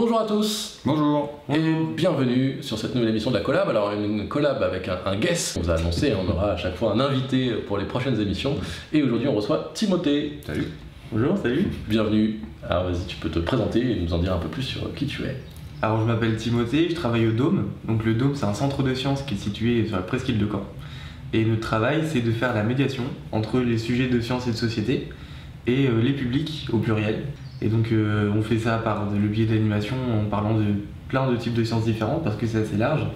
Bonjour à tous Bonjour et bienvenue sur cette nouvelle émission de la collab. Alors une collab avec un, un guest, on vous a annoncé, on aura à chaque fois un invité pour les prochaines émissions. Et aujourd'hui on reçoit Timothée. Salut Bonjour, salut. Bienvenue. Alors vas-y, tu peux te présenter et nous en dire un peu plus sur qui tu es. Alors je m'appelle Timothée, je travaille au Dôme. Donc le Dôme c'est un centre de sciences qui est situé sur la presqu'île de Caen. Et notre travail c'est de faire la médiation entre les sujets de sciences et de société et euh, les publics au pluriel. Et donc euh, on fait ça par le biais d'animation en parlant de plein de types de sciences différentes parce que c'est assez large.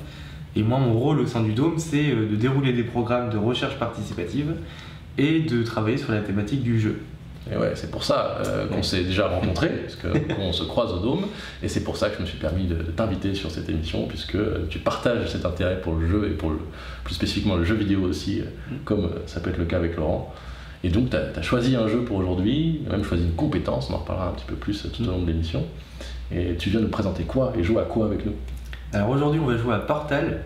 Et moi mon rôle au sein du Dôme c'est euh, de dérouler des programmes de recherche participative et de travailler sur la thématique du jeu. Et ouais, c'est pour ça euh, qu'on s'est déjà rencontrés, parce qu'on se croise au Dôme, et c'est pour ça que je me suis permis de, de t'inviter sur cette émission, puisque euh, tu partages cet intérêt pour le jeu et pour le, plus spécifiquement le jeu vidéo aussi, euh, comme ça peut être le cas avec Laurent. Et donc tu as, choisi un jeu pour aujourd'hui, même choisi une compétence, on en reparlera un petit peu plus tout au long de l'émission. Et tu viens nous présenter quoi et jouer à quoi avec nous? Alors aujourd'hui, on va jouer à Portal.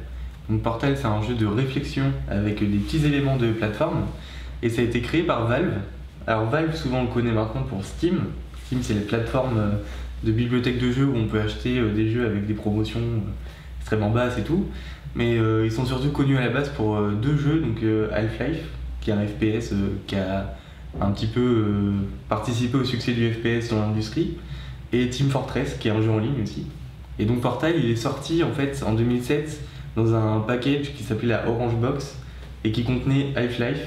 Donc Portal, c'est un jeu de réflexion avec des petits éléments de plateforme. Et ça a été créé par Valve. Alors Valve, souvent on le connaît maintenant pour Steam. Steam, c'est la plateforme euh, de bibliothèque de jeux où on peut acheter euh, des jeux avec des promotions euh, extrêmement basses et tout. Mais euh, ils sont surtout connus à la base pour deux jeux, donc euh, Half-Life, qui est un FPS euh, qui a un petit peu euh, participé au succès du FPS dans l'industrie, et Team Fortress, qui est un jeu en ligne aussi. Et donc Portal, il est sorti en fait en 2007 dans un package qui s'appelait la Orange Box et qui contenait Half-Life,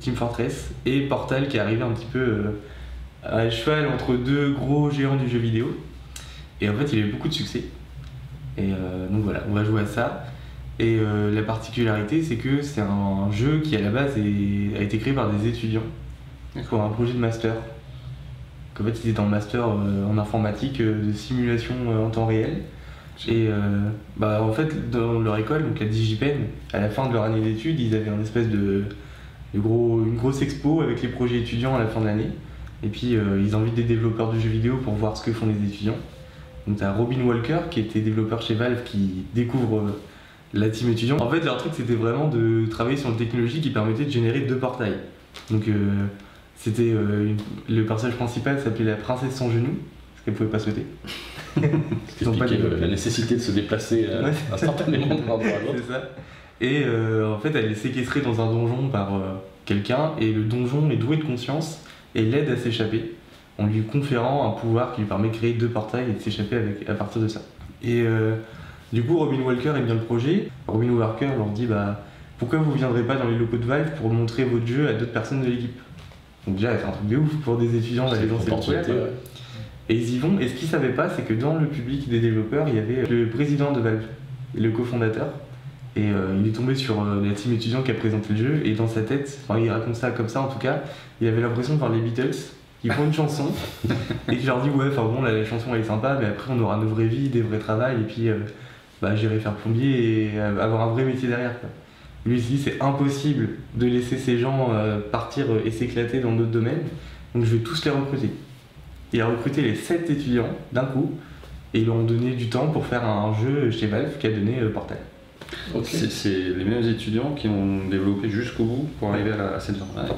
Team Fortress et Portal qui est arrivé un petit peu euh, à cheval entre deux gros géants du jeu vidéo. Et en fait, il a eu beaucoup de succès. Et donc voilà, on va jouer à ça. Et euh, la particularité, c'est que c'est un jeu qui à la base est- a été créé par des étudiants pour un projet de master. Qu'en fait, ils étaient en master euh, en informatique euh, de simulation en temps réel. Et bah, en fait, dans leur école, donc la DigiPen, à la fin de leur année d'études, ils avaient un espèce de, de gros, une grosse expo avec les projets étudiants à la fin de l'année. Et puis ils invitent des développeurs de jeux vidéo pour voir ce que font les étudiants. Donc t'as Robin Walker qui était développeur chez Valve qui découvre la team étudiante. En fait, leur truc c'était vraiment de travailler sur une technologie qui permettait de générer deux portails. Donc euh, c'était euh, une- le personnage principal s'appelait la princesse sans genoux parce qu'elle pouvait pas sauter. Pas le- la nécessité de se déplacer euh, Ouais. instantanément d'un endroit à l'autre. C'est ça. Et en fait, elle est séquestrée dans un donjon par quelqu'un, et le donjon est doué de conscience et l'aide à s'échapper, en lui conférant un pouvoir qui lui permet de créer deux portails et de s'échapper avec, à partir de ça. Et du coup, Robin Walker aime bien le projet. Robin Walker leur dit bah, Pourquoi vous viendrez pas dans les locaux de Valve pour montrer votre jeu à d'autres personnes de l'équipe? Donc, déjà, c'est un truc de ouf pour des étudiants d'aller dans ces ouais. Et ils y vont, et ce qu'ils savaient pas, c'est que dans le public des développeurs, il y avait le président de Valve, le cofondateur. Et euh, il est tombé sur euh, la team étudiant qui a présenté le jeu, et dans sa tête, enfin il raconte ça comme ça en tout cas, il avait l'impression de voir les Beatles qui font une chanson, et qui leur dit ouais, enfin bon, la chanson elle est sympa, mais après on aura nos vraies vies, des vrais travails, et puis euh, bah, j'irai faire plombier et euh, avoir un vrai métier derrière. Quoi. Lui il se dit c'est impossible de laisser ces gens euh, partir euh, et s'éclater dans d'autres domaines, donc je vais tous les recruter. Il a recruté les 7 étudiants d'un coup et ils leur ont donné du temps pour faire un jeu chez Valve qui a donné euh, Portal. Ok. C'est les mêmes étudiants qui ont développé jusqu'au bout pour arriver à, la- à cette fin. Ouais,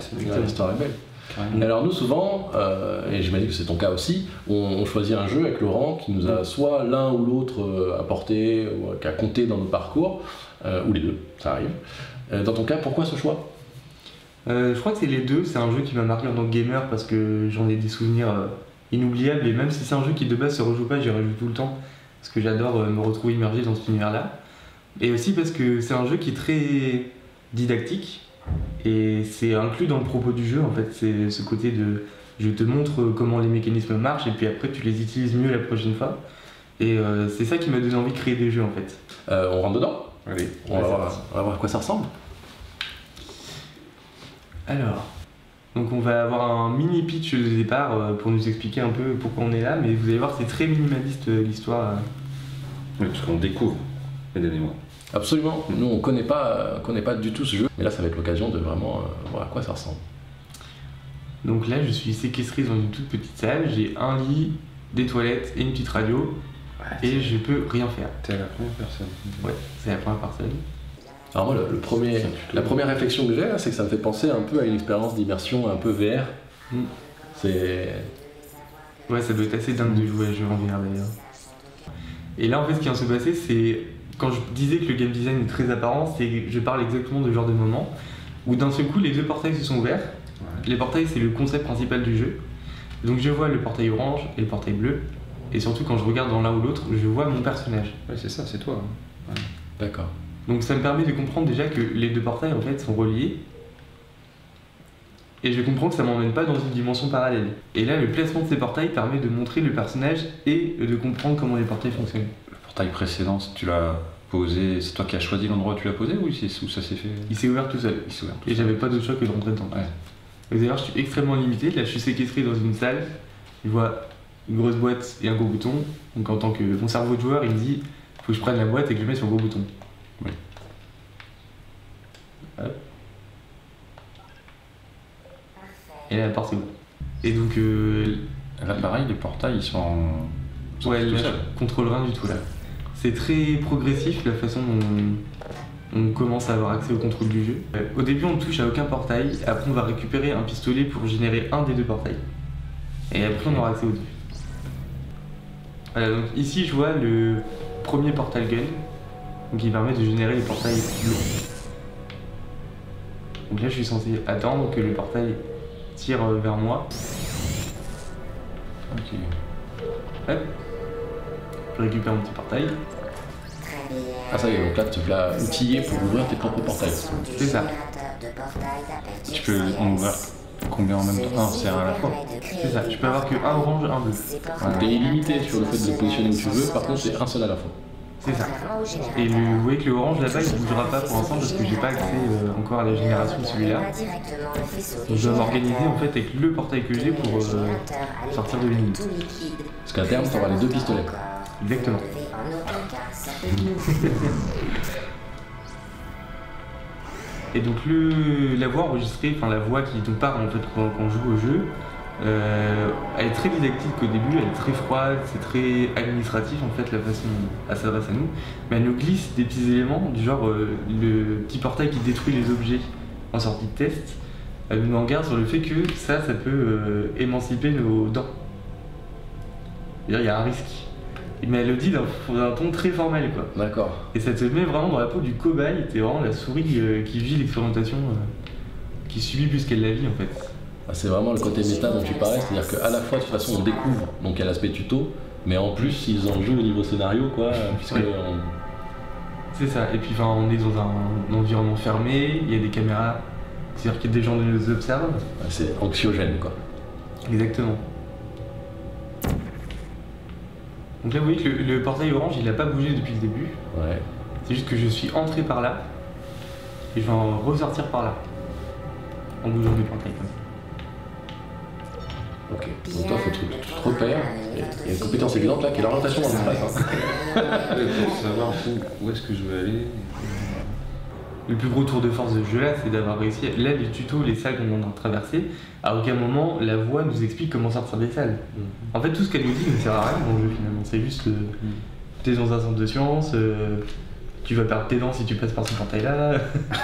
L'histoire est belle. Carrément. Alors nous souvent, euh, et j'imagine que c'est ton cas aussi, on, on choisit un jeu avec Laurent qui nous a soit l'un ou l'autre euh, apporté, ou euh, qui a compté dans notre parcours, euh, ou les deux, ça arrive. Dans ton cas, pourquoi ce choix? Euh, je crois que c'est les deux, c'est un jeu qui m'a marqué en tant que gamer parce que j'en ai des souvenirs inoubliables et même si c'est un jeu qui de base se rejoue pas, j'y rejoue tout le temps parce que j'adore me retrouver immergé dans cet univers-là. Et aussi parce que c'est un jeu qui est très didactique et c'est inclus dans le propos du jeu en fait, c'est ce côté de je te montre comment les mécanismes marchent et puis après tu les utilises mieux la prochaine fois. Et euh, c'est ça qui m'a donné envie de créer des jeux en fait. Euh, On rentre dedans? Allez. on va, Ouais, voir, parti. on va voir à quoi ça ressemble. Alors, donc on va avoir un mini pitch de départ euh, pour nous expliquer un peu pourquoi on est là, mais vous allez voir c'est très minimaliste l'histoire. Oui, parce qu'on découvre les derniers mois. Absolument. Nous, on connaît pas, euh, connaît pas du tout ce jeu, mais là, ça va être l'occasion de vraiment euh, voir à quoi ça ressemble. Donc là je suis séquestré dans une toute petite salle, j'ai un lit, des toilettes et une petite radio, et je peux rien faire. T'es la première personne. Ouais, c'est la première personne. Alors moi, le, le premier, la première réflexion que j'ai, là, c'est que ça me fait penser un peu à une expérience d'immersion un peu VR. Mm. C'est Ouais, ça doit être assez dingue de jouer à jeu en VR d'ailleurs. Et là, en fait, ce qui vient de se passer, c'est quand je disais que le game design est très apparent, c'est je parle exactement de ce genre de moment où d'un seul coup, les deux portails se sont ouverts. Ouais. Les portails, c'est le concept principal du jeu. Donc je vois le portail orange et le portail bleu. Et surtout, quand je regarde dans l'un ou l'autre, je vois mon personnage. Ouais, c'est ça, c'est toi. hein. D'accord. Donc ça me permet de comprendre déjà que les deux portails en fait sont reliés. Et je comprends que ça m'emmène pas dans une dimension parallèle. Et là, le placement de ces portails permet de montrer le personnage et de comprendre comment les portails fonctionnent. Le portail précédent, tu l'as posé, c'est toi qui as choisi l'endroit où tu l'as posé ou où ça s'est fait Il s'est ouvert tout seul. Il s'est ouvert tout Et j'avais pas d'autre choix que de rentrer dedans. Ouais. D'ailleurs, je suis extrêmement limité. Là, je suis séquestré dans une salle. Je vois une grosse boîte et un gros bouton. Donc, en tant que mon cerveau de joueur, il me dit faut que je prenne la boîte et que je le mette sur le gros bouton. Oui. Hop. Et là, la porte. Et donc, euh, Là, pareil, les portails, ils sont sont ouais, là, je contrôle rien du tout là. C'est très progressif la façon dont on commence à avoir accès au contrôle du jeu. Euh, Au début, on ne touche à aucun portail. Après, on va récupérer un pistolet pour générer un des deux portails. Et après, on aura accès aux deux. Voilà, donc ici, je vois le premier portal gun qui permet de générer les portails lourds. Donc là, je suis censé attendre que le portail tire euh, vers moi. Ok. Hop. Je récupère mon petit portail. Ah ça y est, donc là tu l'as outillé pour ouvrir tes propres portails. C'est ça. Tu peux en ouvrir combien en même temps? Un, c'est un à la fois. C'est ça. Je peux avoir que un orange, un bleu. T'es illimité sur le fait de le positionner où tu veux, par contre c'est un seul à la fois. C'est ça. Et le, vous voyez que le orange là-bas il bougera pas pour l'instant parce que j'ai pas accès euh, encore à la génération de celui-là. Donc je dois m'organiser en fait avec le portail que j'ai pour euh, sortir de l'énigme. Parce qu'à terme t'auras les deux pistolets. Exactement. Et donc le, la voix enregistrée, enfin la voix qui nous parle en fait quand, on joue au jeu, euh, elle est très didactique au début, elle est très froide, c'est très administratif en fait la façon dont elle s'adresse à nous, mais elle nous glisse des petits éléments du genre euh, le petit portail qui détruit les objets en sortie de test, elle nous en garde sur le fait que ça, ça peut euh, émanciper nos dents. Il y a un risque. Mais elle le dit d'un ton très formel quoi. D'accord. Et ça te met vraiment dans la peau du cobaye, t'es vraiment la souris euh, qui vit l'expérimentation, euh, qui subit plus qu'elle la vit en fait. Ah, C'est vraiment le côté méta dont tu parlais, c'est-à-dire qu'à la fois de toute façon on découvre, donc il y a l'aspect tuto, mais en plus ils en jouent au niveau scénario quoi, puisque Oui. on- C'est ça, et puis enfin, on est dans un, un environnement fermé, il y a des caméras, c'est-à-dire qu'il y a des gens qui nous observent. c'est anxiogène quoi. Exactement. Donc là vous voyez que le, le portail orange il a pas bougé depuis le début, Ouais. c'est juste que je suis entré par là, et je vais en ressortir par là, en bougeant du portail comme ça. Ok. Donc toi faut que tu tu te repères, et il y a une compétence évidente là qui est l'orientation dans l'espace. hein. pour savoir où, où est-ce que je veux aller. Le plus gros tour de force de ce jeu là, c'est d'avoir réussi. Là, les tutos, les salles qu'on est en train de traverser, à aucun moment la voix nous explique comment sortir des salles. En fait, tout ce qu'elle nous dit ne sert à rien dans le jeu finalement. C'est juste, euh, t'es dans un centre de sciences, euh, tu vas perdre tes dents si tu passes par ce portail là.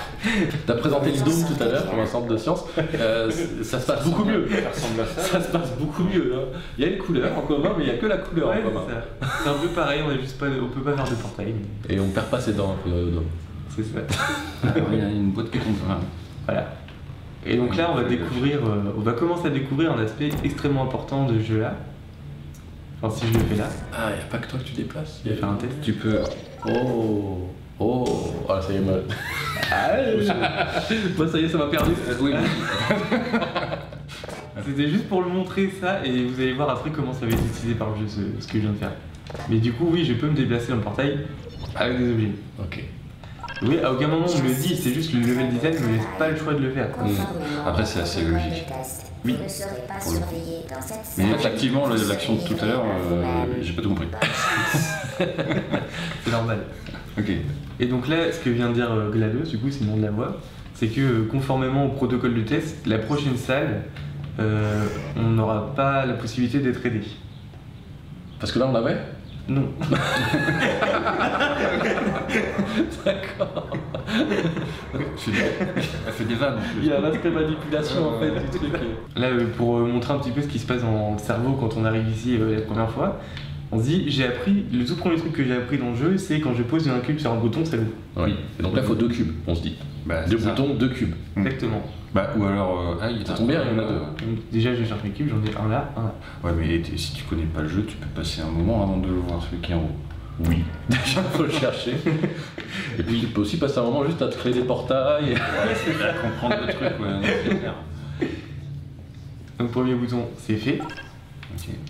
T'as présenté le Dôme tout à l'heure comme un centre de science, euh, ça se passe beaucoup mieux. Ça ressemble à ça. Ça se passe beaucoup mieux. hein. Il y a une couleur en commun, mais il n'y a que la couleur Ouais, en commun. c'est un peu pareil, on, est juste pas, on peut pas faire de portail. mais Et on perd pas ses dents au Dôme. C'est ça. Ah, Il y a une boîte qui tombe. Enfin, Voilà. Et donc là, on va découvrir, euh, on va commencer à découvrir un aspect extrêmement important de ce jeu là. Enfin, si je le fais là, Ah, il n'y a pas que toi que tu déplaces. je vais faire un test. tu peux. Oh Oh Ah, ça y est, moi. moi, ça y est, ça m'a perdu. Oui, C'était juste pour le montrer ça et vous allez voir après comment ça va être utilisé par le jeu ce, ce que je viens de faire. Mais du coup oui je peux me déplacer dans le portail avec des objets. Ok. Oui à aucun moment on me le dit, c'est juste le level design ne me laisse pas le choix de le faire. Après, c'est assez logique. Oui. Pour le coup. Mais effectivement, le- l'action de tout à l'heure, euh, j'ai pas tout compris. C'est normal. Ok. Et donc là ce que vient de dire euh, GLaDOS, du coup c'est le nom de la voix, c'est que euh, conformément au protocole de test, la prochaine salle, euh, on n'aura pas la possibilité d'être aidé. Parce que là, on l'avait? Non. D'accord. Elle fait des vannes en plus. Il y a l'aspect manipulation en fait du truc. Là, euh, pour euh, montrer un petit peu ce qui se passe dans le cerveau quand on arrive ici euh, la première fois, On se dit, j'ai appris, le tout premier truc que j'ai appris dans le jeu, c'est quand je pose un cube sur un bouton, ça l'ouvre. Oui. Et donc là, il faut deux cubes, on se dit. Bah, Deux ça. boutons, deux cubes. Mm. Exactement. Bah, ou alors. euh, ah, il tombe bien, il y en a deux. Donc, déjà, je cherche mes cubes, j'en ai un là, un là. Ouais, mais si tu connais pas le jeu, tu peux passer un moment avant de le voir, celui qui est en haut. Oui. Déjà, il faut le chercher. Et puis, tu peux aussi passer un moment juste à te créer des portails. À comprendre le truc, ouais, non, c'est clair. Donc, premier bouton, c'est fait.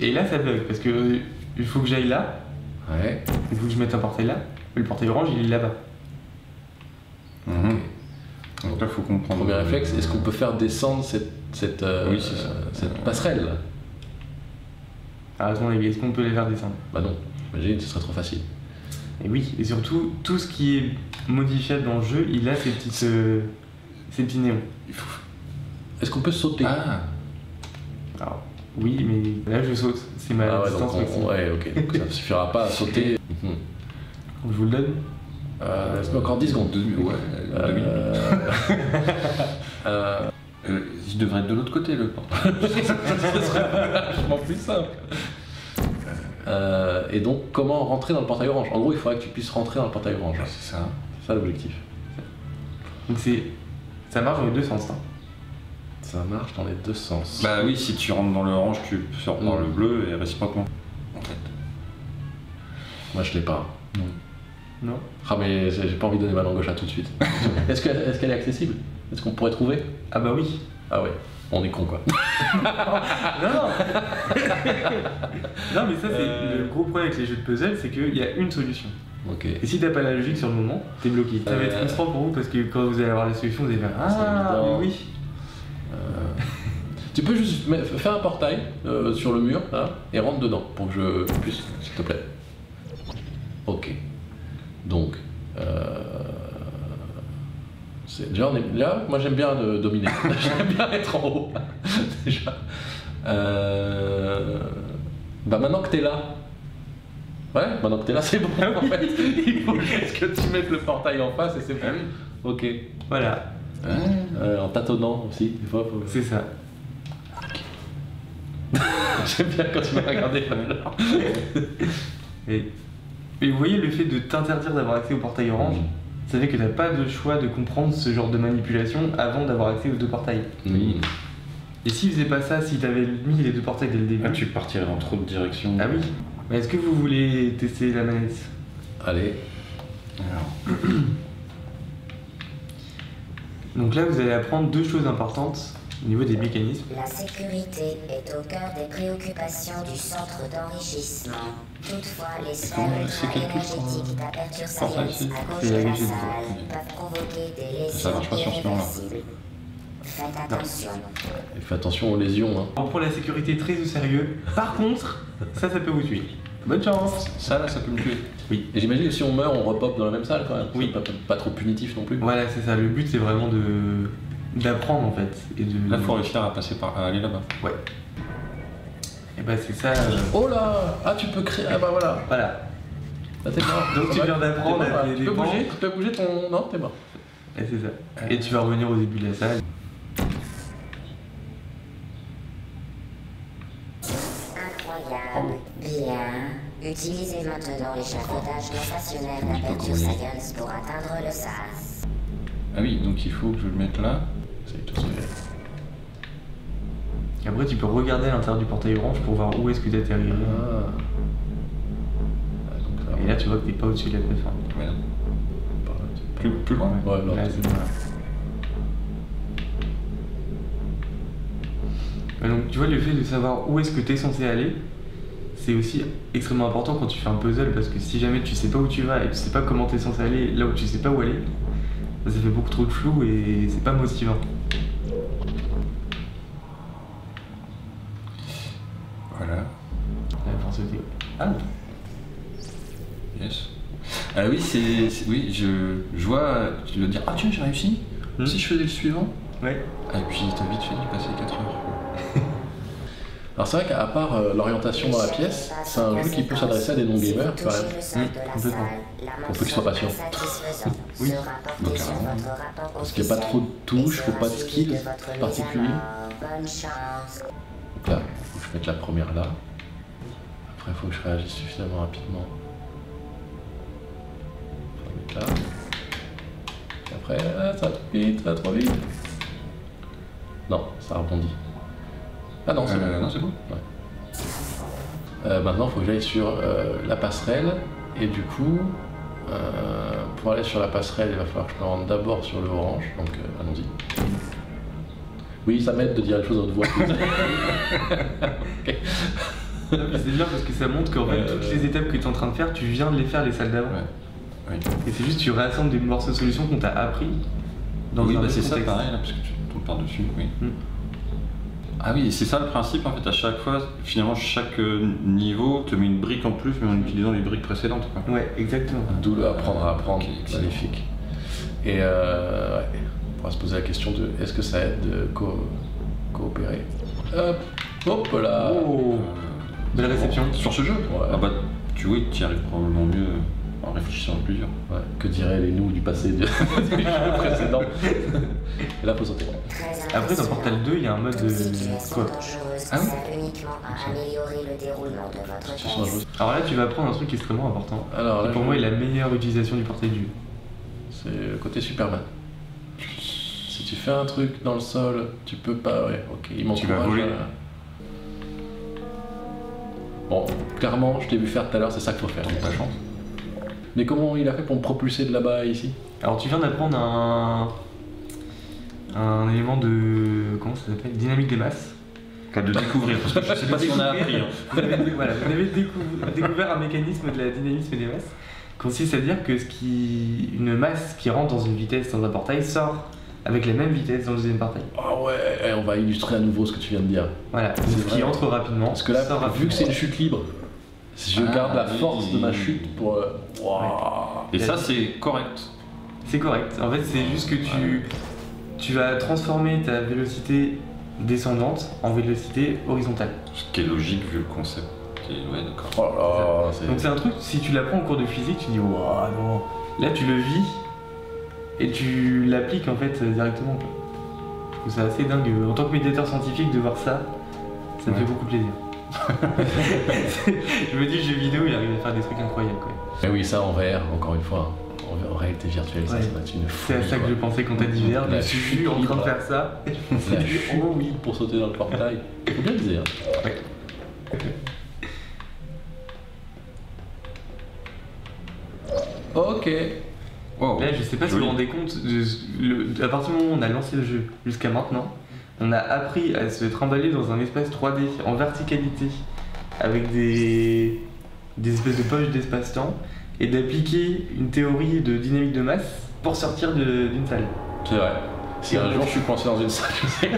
Et là, ça bug parce que euh, il faut que j'aille là, Ouais. il faut que je mette un portail là. Le portail orange, il est là-bas. Mhm. Donc là, faut comprendre. Premier réflexe, est-ce qu'on peut faire descendre cette, cette, euh, Oui, cette passerelle est-ce qu'on peut les faire descendre? Bah non, imagine, ce serait trop facile. Et oui, et surtout, tout ce qui est modifiable dans le jeu, il a ces petites. euh, ces petits néons. Il faut- Est-ce qu'on peut sauter? Ah, Alors, oui, mais là, je saute. C'est ma Ah ouais, donc distance on- ouais, ok. Donc ça ne suffira pas à sauter. Je vous le donne Euh, Laisse-moi encore 10 secondes. deux, ouais, deux minutes. Euh, euh, Euh, il devrait être de l'autre côté, le portail. ce serait vachement plus simple. Euh, et donc, comment rentrer dans le portail orange? En gros, il faudrait que tu puisses rentrer dans le portail orange. C'est ça. C'est ça l'objectif. Donc, c'est. Ça marche dans les deux sens. hein. Ça marche dans les deux sens. Bah oui, si tu rentres dans le orange, tu sors par Mm. le bleu et réciproquement. En fait. Moi, je l'ai pas. Non Ah, mais j'ai pas envie de donner ma langue gauche à tout de suite. Est-ce que- est-ce qu'elle est accessible? Est-ce qu'on pourrait trouver? Ah, bah oui. Ah ouais, on est con quoi. Non, non Non, mais ça, c'est Euh. le gros problème avec les jeux de puzzle, c'est qu'il y a une solution. Ok. Et si t'as pas la logique sur le moment, t'es bloqué. Ça va être Euh. frustrant pour vous parce que quand vous allez avoir la solution, vous allez faire Ah, mais oui Euh, tu peux juste faire un portail euh, sur le mur là et rentre dedans pour que je puisse, s'il te plaît. Ok. Donc, euh, déjà, on est, là, moi j'aime bien de dominer. j'aime bien être en haut. déjà. Euh, bah maintenant que t'es là. Ouais, maintenant que t'es là, c'est bon en fait. Il faut juste que tu mettes le portail en face et c'est bon. Ok. Voilà, Ah, Euh, en tâtonnant aussi, des fois. faut- c'est ça. J'aime bien quand tu m'as regardé. Et, et vous voyez, le fait de t'interdire d'avoir accès au portail orange, Mm. ça fait que t'as pas de choix de comprendre ce genre de manipulation avant d'avoir accès aux deux portails. Oui. Et s'il faisait pas ça, si t'avais mis les deux portails dès le début. Ah, tu partirais dans trop de directions. Ah oui Mais est-ce que vous voulez tester la manette? Allez. Alors, Donc là, vous allez apprendre deux choses importantes au niveau des mécanismes. La sécurité est au cœur des préoccupations du centre d'enrichissement. Toutefois, les sphères énergétiques d'Aperture portail, Science c'est- à gauche de la salle peuvent provoquer des Ça lésions marche pas sur ce irréversibles. Faites attention. Et fais attention aux lésions. Hein. On prend la sécurité très au sérieux. Par contre, ça, ça peut vous tuer. Bonne chance ça là, ça peut me tuer. Et j'imagine que si on meurt, on repop dans la même salle quand même. Oui. Pas trop punitif non plus. Voilà, c'est ça. Le but, c'est vraiment de d'apprendre en fait. Et de... Là, faut réussir à passer par, à aller là-bas. Ouais. Et bah, c'est ça. euh, Oh là Ah, tu peux créer. Ah bah voilà. Voilà. Là, t'es mort. Donc, tu viens d'apprendre à appeler Tu des peux bouger Tu peux bouger ton. Non, t'es mort. Et c'est ça. Et tu vas revenir au début de la salle. Incroyable. Bien. Utilisez maintenant l'échafaudage d'Aperture Science pour atteindre le SAS. Ah oui, donc il faut que je le mette là. C'est tout ce que Et après, tu peux regarder à l'intérieur du portail orange pour voir où est-ce que tu atterri. Ah. Ah, donc là, Et là, tu vois que t'es pas au-dessus de la plateforme. Ouais. Plus, plus loin Ouais, c'est donc, tu vois, le fait de savoir où est-ce que tu es censé aller, c'est aussi extrêmement important quand tu fais un puzzle parce que si jamais tu sais pas où tu vas et tu sais pas comment tu es censé aller là où tu sais pas où aller, ça fait beaucoup trop de flou et c'est pas motivant. Voilà. La force de Théo. Ah, Yes. Ah oui, c'est. Oui, je, je vois. Tu dois dire Ah, tiens, j'ai réussi. Hmm. Si je faisais le suivant. ouais. Ah, et puis t'as vite fait d'y passer 4 heures. Alors c'est vrai qu'à part euh, l'orientation dans la pièce, c'est un jeu qui peut s'adresser à des non-gamers quand même. complètement. Pour peu qu'ils soient patients. Oui. Bah, carrément. Parce qu'il n'y a pas trop de touches, faut pas de skills particuliers. Donc là, je vais mettre la première là. Après, il faut que je réagisse suffisamment rapidement. Faut le mettre là. Et après, ah, ça va trop vite, ça va trop vite. Non, ça rebondit. Ah non, c'est Euh, bon. bon. Euh, maintenant, il faut que j'aille sur euh, la passerelle. Et du coup, pour aller sur la passerelle, il va falloir que je me rende d'abord sur le orange. Donc, allons-y. Oui, ça m'aide de dire les choses à haute voix. C'est bien parce que ça montre qu'en fait, toutes les étapes que tu es en train de faire, tu viens de les faire les salles d'avant. Ouais. Oui, Et c'est juste tu réassembles des morceaux de solutions qu'on t'a appris dans oui bah, c'est ça pareil, là, parce que tu tombes par-dessus. Oui. Mm. Ah oui, c'est ça le principe en fait. À chaque fois, finalement, chaque euh, niveau te met une brique en plus, mais en utilisant les briques précédentes. Quoi. Ouais, exactement. D'où le apprendre à apprendre. Ok, excellent. Magnifique. Et euh, ouais, on va se poser la question de est-ce que ça aide de co- coopérer? Hop, hop là Oh, belle réception. Sur ce jeu? Ouais. Ah bah, tu vois, tu y arrives probablement mieux en réfléchissant à plusieurs. Ouais, Que diraient les nous du passé du, du jeu précédent Et là, faut sauter. Après, dans. Portal 2, il y a un mode de. Quoi Ah oui. Alors là, tu vas apprendre un truc extrêmement important. Alors là, pour je- moi est la meilleure utilisation du portail du c'est le côté Superman. Si tu fais un truc dans le sol, tu peux pas. Ouais, ok, il Tu vas m'encourage voler. à- Bon, clairement, je t'ai vu faire tout à l'heure, c'est ça qu'il faut faire. Pas chance. Mais comment il a fait pour me propulser de là-bas à ici Alors tu viens d'apprendre un. un élément de. comment ça s'appelle? Dynamique des masses. Cas de découvrir, parce que je sais pas si on a appris. hein. Vous avez, voilà, vous avez décou- découvert un mécanisme de la dynamisme des masses. Consiste à dire que ce qui, une masse qui rentre dans une vitesse dans un portail sort avec la même vitesse dans le deuxième portail. Ah ouais, eh, on va illustrer à nouveau ce que tu viens de dire. Voilà, ce qui entre rapidement. Parce que là, sort vu rapidement. que c'est une chute libre, je Ah, garde la oui. force de ma chute pour. euh, Et ça, c'est correct. C'est correct. En fait, c'est juste que tu, tu vas transformer ta vélocité descendante en vélocité horizontale. Ce qui est logique vu le concept. Ouais, d'accord. Oh. Donc c'est un truc, si tu l'apprends en cours de physique, tu dis waouh non. Là tu le vis et tu l'appliques en fait directement. quoi. Donc, C'est assez dingue. En tant que médiateur scientifique de voir ça, ça me fait beaucoup plaisir. je me dis le jeu vidéo il arrive à faire des trucs incroyables quoi. Mais oui, ça en VR, encore une fois, en, en réalité virtuelle, ça, Ouais. ça va être une C'est folie. à ça que quoi. je pensais quand t'as dit vert, je suis vu en train de faire ça. Et je me suis La oh oui. pour sauter dans le portail. Faut bien le dire. Ouais. Ok. Wow. Là, je sais pas si vous vous rendez compte, de, le- à partir du moment où on a lancé le jeu jusqu'à maintenant, on a appris à se trimballer dans un espace 3D en verticalité avec des, des espèces de poches d'espace-temps et d'appliquer une théorie de dynamique de masse pour sortir d'une salle. C'est vrai. Si un jour je suis coincé dans une salle, je sais.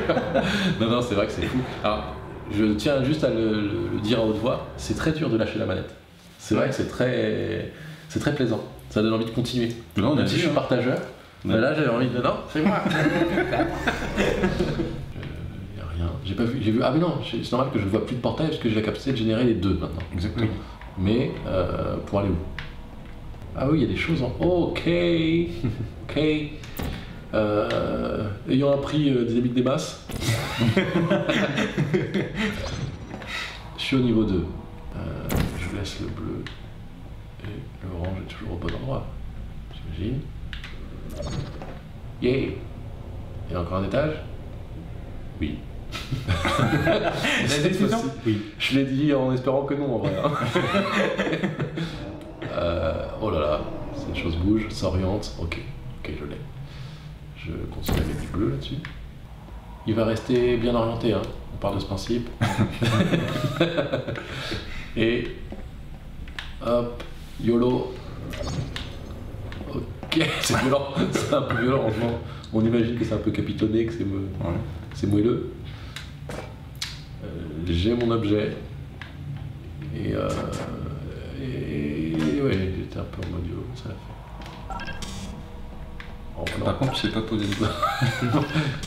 non, non, c'est vrai que c'est fou. Alors, je tiens juste à le, le- le dire à haute voix, c'est très dur de lâcher la manette. C'est vrai que c'est très, c'est très plaisant. Ça donne envie de continuer. Là, on a Même si dit. je suis hein. partageur, mais là j'avais envie de. Non, c'est moi. J'ai pas vu. J'ai vu. Ah, mais non, c'est normal que je ne vois plus de portail parce que j'ai la capacité de générer les deux maintenant. Exactement. Mais euh, pour aller où? Ah oui, il y a des choses en. ok Ok Euh, Ayant appris euh, des habits des masses, je suis au niveau 2. Euh, je laisse le bleu et l'orange est toujours au bon endroit, j'imagine. Yeah Il y a encore un étage? Oui. La décision Oui. Je l'ai dit en espérant que non en vrai. hein. Euh, oh là là, cette chose bouge, s'oriente. Ok, ok, je l'ai. Je continue avec du bleu là-dessus. Il va rester bien orienté, hein. on parle de ce principe. Et hop, YOLO. Ok, c'est violent, c'est un peu violent, franchement. On imagine que c'est un peu capitonné, que c'est me- Ouais. c'est moelleux. Euh, J'ai mon objet. Et, euh, et, ouais, j'étais un peu en mode YOLO, ça l'a fait. Oh, non. Par contre, tu sais pas poser les doigts.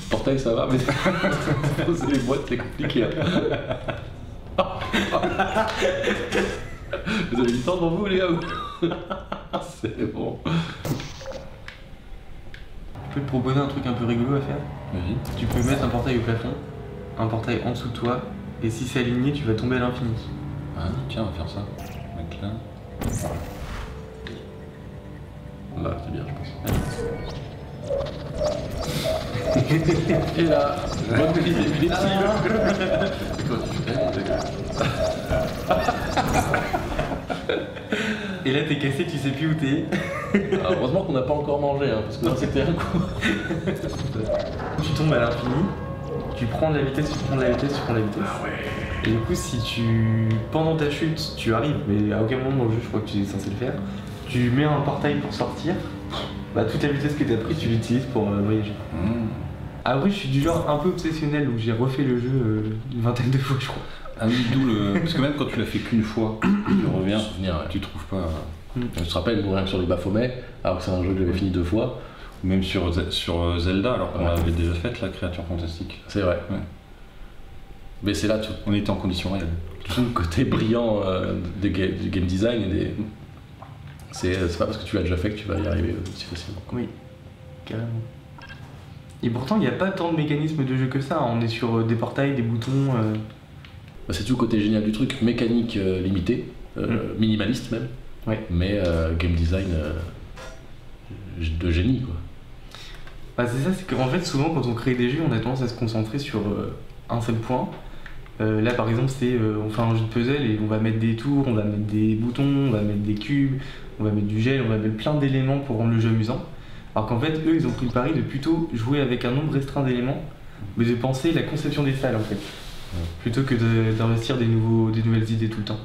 Portail ça va, mais poser les boîtes c'est compliqué. hein. vous avez du temps devant vous les gars C'est bon. Je peux te proposer un truc un peu rigolo à faire? Vas-y. Tu peux mettre un portail au plafond, un portail en dessous de toi, et si c'est aligné, tu vas tomber à l'infini. Ah, tiens, on va faire ça. Mec là. Là, c'est bien, je pense. Et là, bonne Et là, t'es cassé, tu sais plus où t'es. Alors, Heureusement qu'on n'a pas encore mangé, hein, parce que là, c'était un coup. Tu tombes à l'infini, tu prends de la vitesse, tu prends de la vitesse, tu prends de la vitesse. Et du coup, si tu. Pendant ta chute, tu arrives, mais à aucun moment dans le jeu, je crois que tu es censé le faire, tu mets un portail pour sortir, bah toute la vitesse que t'as pris, tu l'utilises pour euh, voyager. Mmh. Après, je suis du genre un peu obsessionnel où j'ai refait le jeu euh, une vingtaine de fois, je crois. Ah oui, d'où le. Parce que même quand tu l'as fait qu'une fois, tu reviens, Souvenir, tu trouves pas. Je te rappelle, rien que sur les Baphomet, alors que c'est un jeu que j'avais fini deux fois, Même sur, sur euh, Zelda, alors qu'on Ouais. l'avait déjà faite, la créature fantastique. c'est vrai. Ouais. Mais c'est là tout, On était en conditions réelles. tout le côté brillant euh, de ga- du game design et des. C'est c'est pas parce que tu l'as déjà fait que tu vas y arriver aussi facilement. Oui, carrément. Et pourtant, il n'y a pas tant de mécanismes de jeu que ça. On est sur euh, des portails, des boutons. euh, Bah, c'est tout le côté génial du truc, mécanique euh, limité, euh, minimaliste même, Ouais. mais euh, game design euh, de génie quoi. Bah, c'est ça, c'est qu'en fait, souvent, quand on crée des jeux, on a tendance à se concentrer sur euh, un seul point. Euh, là, par exemple, c'est euh, on fait un jeu de puzzle et on va mettre des tours, on va mettre des boutons, on va mettre des cubes, on va mettre du gel, on va mettre plein d'éléments pour rendre le jeu amusant. Alors qu'en fait, eux, ils ont pris le pari de plutôt jouer avec un nombre restreint d'éléments, mais de penser la conception des salles, en fait. Plutôt que d'investir des, nouveaux, des nouvelles idées tout le temps.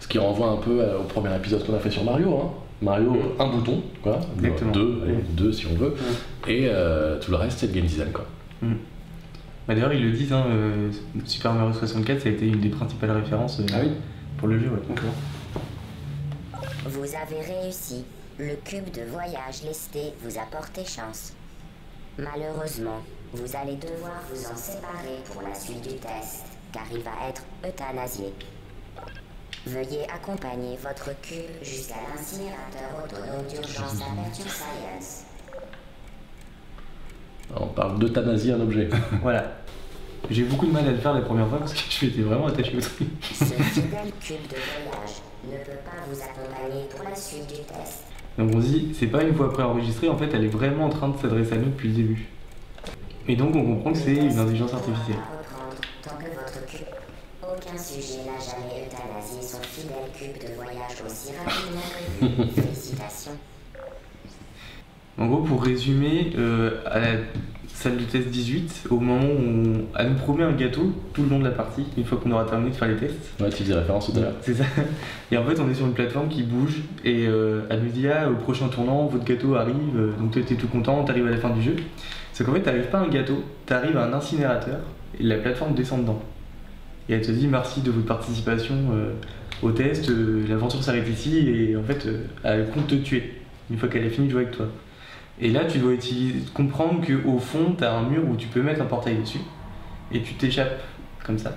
Ce qui renvoie un peu au premier épisode qu'on a fait sur Mario. Hein. Mario, un bouton, quoi. Exactement. Deux, allez, deux si on veut. Et euh, tout le reste, c'est le game design, quoi. Bah, D'ailleurs, ils le disent, hein, euh, Super Mario 64, ça a été une des principales références euh, Ah oui pour le jeu. Ouais. Vous avez réussi. Le cube de voyage lesté vous a porté chance. Malheureusement, vous allez devoir vous en séparer pour la suite du test, car il va être euthanasié. Veuillez accompagner votre cube jusqu'à l'incinérateur autonome d'urgence d'Aperture Science. On parle d'euthanasie, un objet. Voilà. J'ai beaucoup de mal à le faire la première fois parce que je m'étais vraiment attaché au truc. Ce fidèle cube de voyage ne peut pas vous accompagner pour la suite du test. Donc on se dit, c'est pas une fois préenregistré, en fait, elle est vraiment en train de s'adresser à nous depuis le début. Et donc on comprend que c'est une intelligence artificielle. pas reprendre tant que votre cube. Aucun sujet n'a jamais euthanasié son fidèle cube de voyage aussi rapidement que. Félicitations. En gros, pour résumer, euh, à la salle de test 18, au moment où on, elle nous promet un gâteau tout le long de la partie, une fois qu'on aura terminé de faire les tests. Ouais, tu faisais référence tout à l'heure. C'est ça. Et en fait, on est sur une plateforme qui bouge et euh, elle nous dit ah, au prochain tournant, votre gâteau arrive, euh, donc t'es tout content, t'arrives à la fin du jeu. C'est qu'en fait, t'arrives pas à un gâteau, t'arrives à un incinérateur et la plateforme descend dedans. Et elle te dit merci de votre participation euh, au test, euh, l'aventure s'arrête ici et en fait, euh, elle compte te tuer une fois qu'elle a fini de jouer avec toi. Et là, tu dois utiliser, comprendre qu'au fond, t'as un mur où tu peux mettre un portail dessus et tu t'échappes comme ça.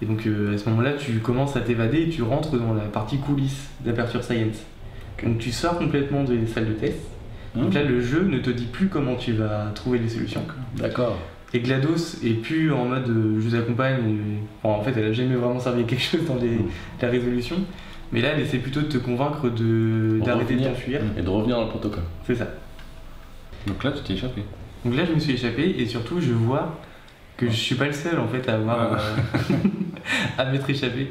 Et donc euh, à ce moment-là, tu commences à t'évader et tu rentres dans la partie coulisses d'Aperture Science. Donc tu sors complètement des salles de test. Donc là, le jeu ne te dit plus comment tu vas trouver les solutions. D'accord. Et GLaDOS est plus en mode euh, je vous accompagne. et- enfin, en fait, elle a jamais vraiment servi à quelque chose dans les- la résolution. Mais là, elle essaie plutôt de te convaincre de- d'arrêter de t'enfuir. Et de revenir dans le protocole. C'est ça. Donc là, tu t'es échappé. Donc là, je me suis échappé et surtout, je vois que je suis pas le seul en fait à avoir euh, à m'être échappé.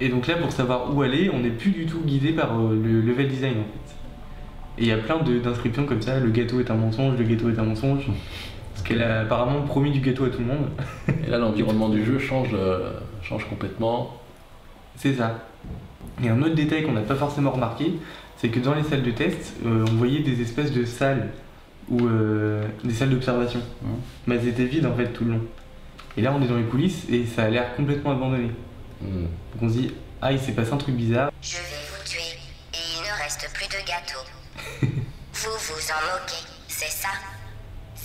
Et donc là, pour savoir où aller, on n'est plus du tout guidé par euh, le level design en fait. Et il y a plein d'inscriptions comme ça le gâteau est un mensonge, le gâteau est un mensonge. Qu'elle a apparemment promis du gâteau à tout le monde. Et là, l'environnement du jeu change, euh, change complètement. C'est ça. Et un autre détail qu'on n'a pas forcément remarqué, c'est que dans les salles de test, euh, on voyait des espèces de salles ou euh, des salles d'observation. Mhm. Mais elles étaient vides en fait tout le long. Et là, on est dans les coulisses et ça a l'air complètement abandonné. Hmm. Donc on se dit, ah, il s'est passé un truc bizarre. Je vais vous tuer et il ne reste plus de gâteau. vous vous en moquez, c'est ça?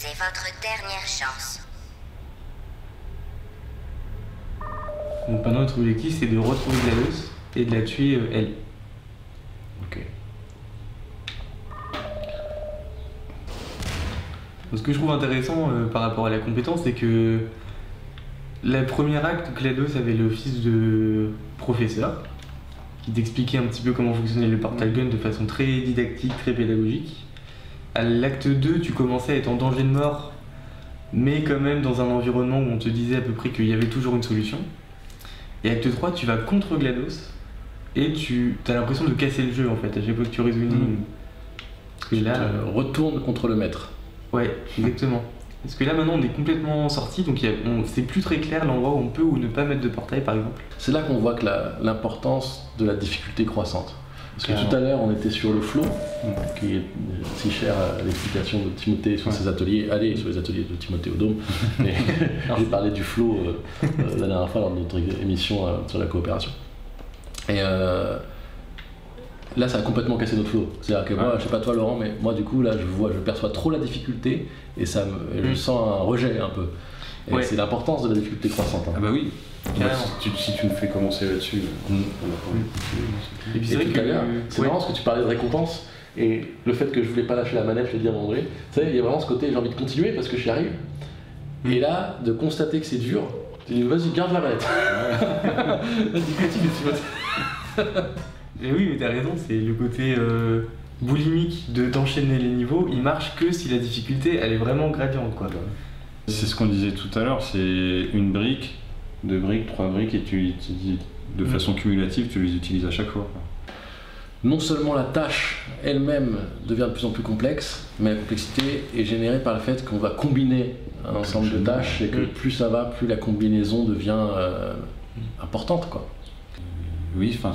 C'est votre dernière chance. Donc maintenant, notre objectif, c'est de retrouver GLaDOS et de la tuer euh, elle. Ok. Donc, ce que je trouve intéressant euh, par rapport à la compétence, c'est que La première acte, GLaDOS avait l'office de professeur, qui t'expliquait un petit peu comment fonctionnait le portal gun de façon très didactique, très pédagogique. À l'acte 2, tu commençais à être en danger de mort, mais quand même dans un environnement où on te disait à peu près qu'il y avait toujours une solution. Et acte 3, tu vas contre GLaDOS, et tu as l'impression de casser le jeu en fait, à chaque fois que tu résous une. Parce que Tu là, te retournes contre le maître. Ouais, exactement. Parce que là maintenant on est complètement sorti, donc c'est plus très clair l'endroit où on peut ou ne pas mettre de portail par exemple. C'est là qu'on voit que l'importance de la difficulté croissante. Parce que tout à l'heure, on était sur le flow, qui est si cher à l'explication de Timothée sur Ouais. ses ateliers. Allez, sur les ateliers de Timothée au Dôme. Mais j'ai parlé du flow euh, euh, la dernière fois lors de notre émission euh, sur la coopération. Et euh, là, ça a complètement cassé notre flow. C'est-à-dire que moi, je sais pas toi, Laurent, mais moi, du coup, là, je vois, je perçois trop la difficulté et ça me, je Mm. sens un rejet un peu. Et Ouais. c'est l'importance de la difficulté croissante. hein. Ah bah oui. Carrément. Si tu, si tu me fais commencer là-dessus, Mm. on a Et puis Et c'est vrai tout que à l'heure, c'est ouais. marrant parce que tu parlais de récompense et le fait que je voulais pas lâcher la manette, je l'ai dit à André. Tu sais, il y a vraiment ce côté j'ai envie de continuer parce que j'y arrive. Et là, de constater que c'est dur, tu dis vas-y, garde la manette. vas-y, continue, Timothée. Et oui, mais t'as raison, c'est le côté euh, boulimique de d'enchaîner les niveaux, il marche que si la difficulté elle est vraiment gradiente quoi. C'est ce qu'on disait tout à l'heure, c'est une brique, deux briques, trois briques, et tu, dis de Mm. façon cumulative, tu les utilises à chaque fois. Non seulement la tâche elle-même devient de plus en plus complexe, mais la complexité est générée par le fait qu'on va combiner un ensemble de tâches et que Mm. plus ça va, plus la combinaison devient euh, importante. quoi. Oui, enfin,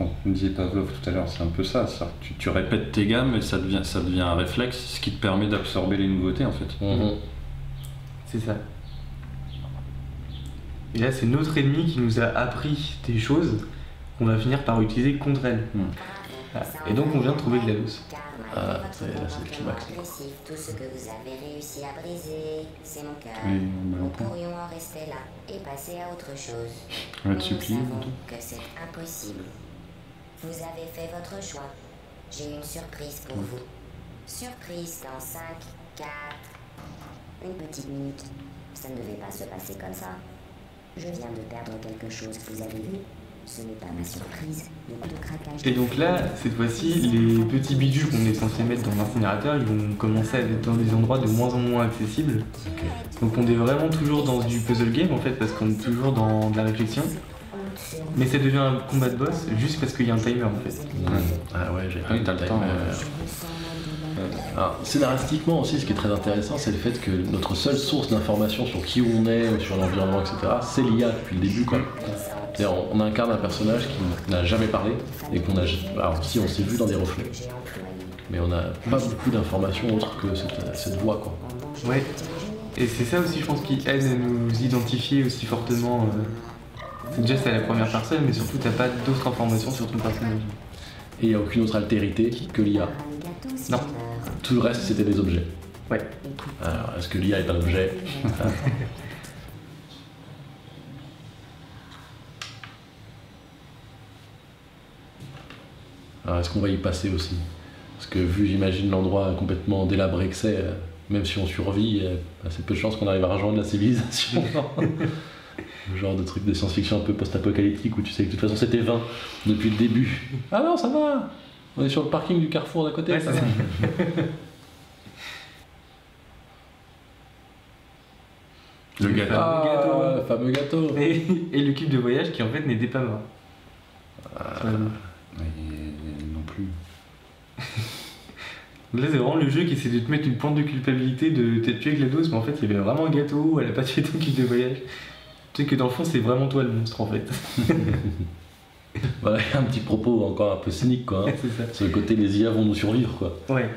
on disait Pavlov tout à l'heure, c'est un peu ça. Tu, tu répètes tes gammes et ça devient, ça devient un réflexe, ce qui te permet d'absorber les nouveautés en fait. Mhm. C'est ça. Et là c'est notre ennemi qui nous a appris des choses qu'on va finir par utiliser contre elle. Mm. Ah, Et donc on vient de trouver GLaDOS. Ah, c'est- là, c'est le climax. Tout ce que vous avez réussi à briser, c'est mon cœur. Oui, on Nous pourrions en rester là et passer à autre chose. On va Mais te nous supplier. savons Anton. que c'est impossible. Vous avez fait votre choix. J'ai une surprise pour vous. Surprise dans 5, 4, une petite minute. Ça ne devait pas se passer comme ça. Je viens de perdre quelque chose, vous avez vu? Ce n'est pas ma surprise. Le coup de craquage. Et donc là, cette fois-ci, les petits bidules qu'on est censé mettre dans l'incinérateur, ils vont commencer à être dans des endroits de moins en moins accessibles. Donc on est vraiment toujours dans du puzzle game en fait, parce qu'on est toujours dans de la réflexion. Mais ça devient un combat de boss juste parce qu'il y a un timer en fait. Ah ouais, j'ai oui, t'as le temps, timer. Ouais. Alors, scénaristiquement aussi, ce qui est très intéressant, c'est le fait que notre seule source d'information sur qui on est, sur l'environnement, etc., c'est l'IA depuis le début. Quoi. C'est-à-dire, on, on incarne un personnage qui n'a jamais parlé et qu'on a. Alors, si on s'est vu dans des reflets, mais on n'a pas beaucoup d'informations autres que cette, cette voix. Quoi. Ouais. Et c'est ça aussi, je pense, qui aide à nous identifier aussi fortement. euh, C'est déjà c'est à la première personne, mais surtout t'as pas d'autres informations sur ton personnage. Et il n'y a aucune autre altérité que l'IA. Non. Tout le reste, c'était des objets. Ouais. Alors, est-ce que l'IA est un objet. Alors, est-ce qu'on va y passer aussi Parce que vu, j'imagine, l'endroit complètement délabré que c'est, euh, même si on survit, y a assez peu de chances qu'on arrive à rejoindre la civilisation. Le genre de truc de science-fiction un peu post-apocalyptique où tu sais que de toute façon c'était vain depuis le début. Ah non, ça va On est sur le parking du carrefour d'à côté. Ouais, ça c'est va. Le gâteau. Ah, le fameux gâteau. Et, et le cube de voyage qui en fait n'était pas mort. Mais non plus. Là, c'est vraiment le jeu qui essaie de te mettre une pointe de culpabilité de t'être tué avec la dose, mais en fait, il y avait vraiment un gâteau, elle a pas tué ton cube de voyage. Tu sais que dans le fond, c'est vraiment toi le monstre en fait. Voilà, un petit propos encore un peu cynique quoi. hein. c'est ça. Sur le côté les IA vont nous survivre quoi. Ouais.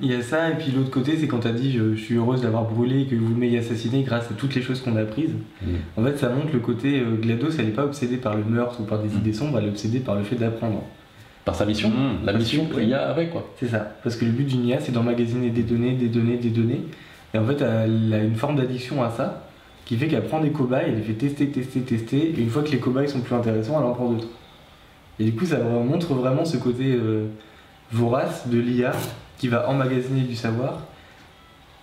Il y a ça, et puis l'autre côté, c'est quand t'as dit je, je suis heureuse d'avoir brûlé et que vous m'ayez assassiné grâce à toutes les choses qu'on a apprises. Mm. En fait, ça montre le côté euh, GLaDOS, elle n'est pas obsédée par le meurtre ou par des idées sombres, elle est obsédée par le fait d'apprendre. Par sa mission, Mmh. la mission Parce que- qu'il y a avec quoi. C'est ça. Parce que le but d'une IA, c'est d'emmagasiner des données, des données, des données. Et en fait, elle a une forme d'addiction à ça, qui fait qu'elle prend des cobayes, elle les fait tester, tester, tester, et une fois que les cobayes sont plus intéressants, elle en prend d'autres. Et du coup, ça montre vraiment ce côté euh, vorace de l'IA qui va emmagasiner du savoir